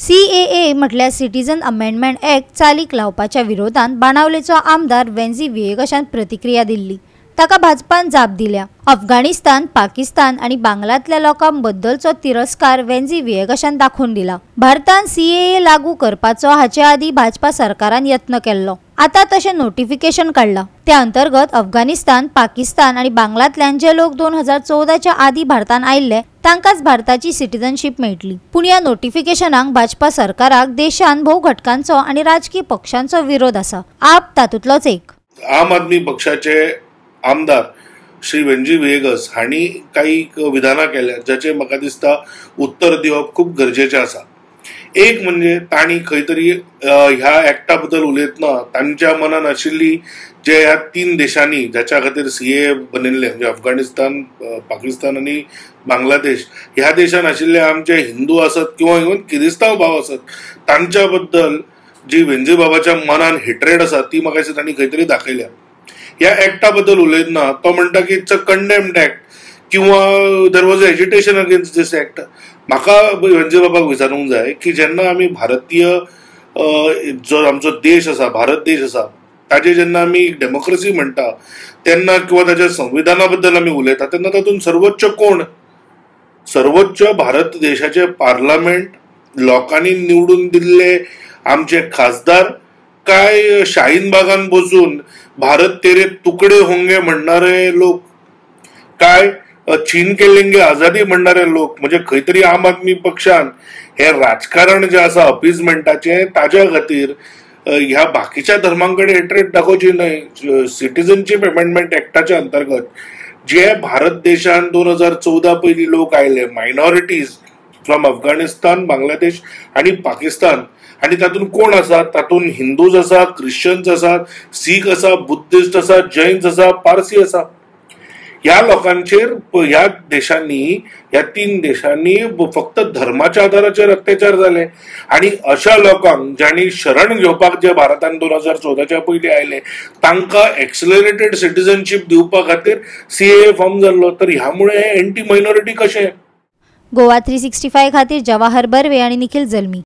C A ए म्हटल्यार citizen amendment act चालीक लावपाच्या विरोधात बाणावलेचो आमदार वेन्झी विएगशान प्रतिक्रिया दिल्ली. ताका भाजपान जाप दिल्या. अफगाणिस्तान पाकिस्तान आणि बांगलातल्या लोकांबद्दलचो तिरस्कार वेन्झी विएगशान दाखवून दिला. भारतान सीएए लागू करपाचो हाचे आदी भाजपा सरकारान यत्न केल्लो आता तशें नोटिफिकेशन काडला त्या अंतर्गत अफगाणिस्तान पाकिस्तान आणि बांगलातल्यान जे लोक दोन हजार चौदाच्या आदी भारतात आयिल्ले तांकांच भारताची सिटीजनशीप मेळटली पूण ह्या नोटिफिकेशनाक भाजपा सरकाराक देशान भोव घटकांचो आणि राजकीय पक्षांचो विरोध आसा आप तातूंतलोच एक. आम आदमी पक्षाचे आमदार श्री वेंजी वेगस हांणी काही विधानां केल्यात जाचे म्हाका दिसता उत्तर दिवप खूप गरजेचें आसा एक म्हणजे तांणी खंय तरी ह्या एक्टा बद्दल उलयतना तांच्या मनान आशिल्ली जे ह्या तीन देशांनी ज्याच्या खातीर सीए बनिल्ले म्हणजे अफगाणिस्तान पाकिस्तान आणि बांगलादेश ह्या देशान आशिल्ले आमचे हिंदू आसत किंवा इवन किरिस्तांव भाव आसत तांच्या बद्दल जी वेंजी बाबाच्या मनान हेट्रेड आसा ती म्हाका दिसता तांणी खंय तरी दाखयल्या. ह्या एक्टा बद्दल उलयतना तो म्हणटा की इट्स अ कंडेम्ड एक्ट किंवा there was agitation against this act म्हाका म्हणजे बाबाक विचारूंक जाय की जेन्ना आमी भारतीय जो आमचो देश आसा भारत देश आसा ताजे जेन्ना आमी डेमोक्रेसी म्हणटा तेन्ना किंवा ताच्या संविधाना बद्दल आमी उलयता तेन्ना तातूंत सर्वोच्च कोण? सर्वोच्च भारत देशाचे पार्लमेंट लोकांनी निवडून दिल्ले आमचे खासदार काय शाहीन बागान बसून भारत तेरे तुकडे होंगे म्हणणारे लोक? काय चीन के लेंगे आझादी म्हणणारे लोक? म्हणजे खंय तरी आम आदमी पक्षान हे राजकारण जे आसा अपिजमेंटाचे ताज्या खातीर ह्या बाकीच्या धर्मांकडे हेट्रेट दाखोवची न्हय सिटीजनशीप अमेंडमेंट एक्टाच्या अंतर्गत जे भारत देशान दोन हजार चौदा पयली लोक आयले मायनॉरिटीज फ्रॉम अफगाणिस्तान बांगलादेश आणि पाकिस्तान आणि तातूंत कोण आसा तातूंत हिंदूज आसा क्रिश्चन्स आसात सीख आसा बुद्धिस्ट आसा जैन्स आसा पारसी आसा ह्या लोकांचेर ह्या देशांनी ह्या तीन देशांनी फक्त धर्माच्या आधाराचेर अत्याचार झाले. आणि अशा लोकांक ज्यांनी शरण घेवपाक जे भारतान दोन हजार चौदाच्या पयलीं आयले तांकां एक्सलरेटेड सिटीजनशीप दिवपा खातीर सीए फॉर्म जाल्लो. तर ह्यामुळे एंटी मायनॉरिटी कशें? गोवा थ्री सिक्स्टी फाय खातीर जवाहर बर्वे आणि निखिल जल्मी.